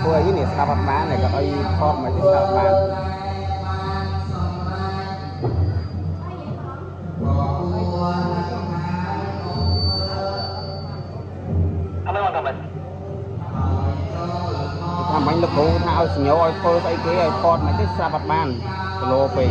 ធ្វើអីនេះស្ដាប់អត់បានតែគាត់ឲ្យថតមកទៅស្ដាប់បានអត់មកតាមថាមិញលោកគ្រូថាឲ្យសញ្ញោឲ្យធ្វើស្អីគេឲ្យថតមកទៅស្ដាប់អត់បានគីឡូពេក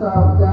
esta